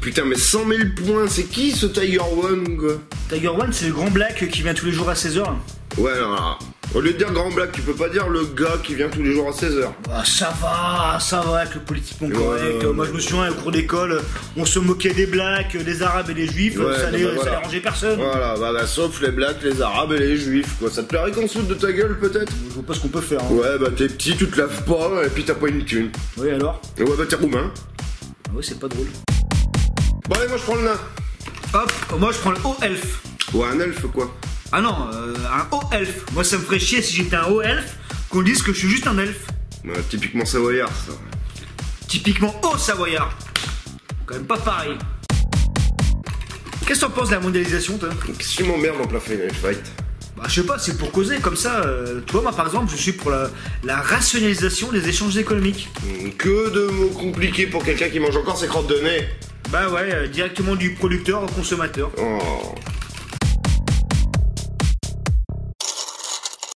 Putain, mais 100 000 points, c'est qui ce Tiger One, quoi Tiger One, c'est le grand black qui vient tous les jours à 16h. Ouais, non, non. Au lieu de dire grand black, tu peux pas dire le gars qui vient tous les jours à 16h. Ah, ça va, ça va avec le politiquement Ouais, correct. ouais, Moi, je me souviens, au cours d'école, on se moquait des blacks, des arabes et des juifs. Ouais, ça bah, les bah, voilà. personne. Voilà, bah, bah, sauf les blacks, les arabes et les juifs, quoi. Ça te plairait qu'on se foute de ta gueule, peut-être? Je vois pas ce qu'on peut faire. hein. Ouais, bah t'es petit, tu te laves pas, et puis t'as pas une thune. Oui, alors? Ouais, bah t'es roumain. Ah Oui, c'est pas drôle. Bon, allez, moi je prends le nain. Hop, moi je prends le haut elfe. Ouais, un elfe, quoi. Ah non, euh, un haut elfe. Moi, ça me ferait chier si j'étais un haut elfe qu'on dise que je suis juste un elfe. Ouais, typiquement savoyard, ça. Typiquement haut savoyard. Quand même pas pareil. Qu'est-ce que t'en penses de la mondialisation, toi? Qu'est-ce que tu m'emmerdes en plein Final Fight? Bah, je sais pas, c'est pour causer comme ça. euh, toi, moi, par exemple, je suis pour la, la rationalisation des échanges économiques. Que de mots compliqués pour quelqu'un qui mange encore ses crottes de nez. Bah ouais, euh, directement du producteur au consommateur. Oh.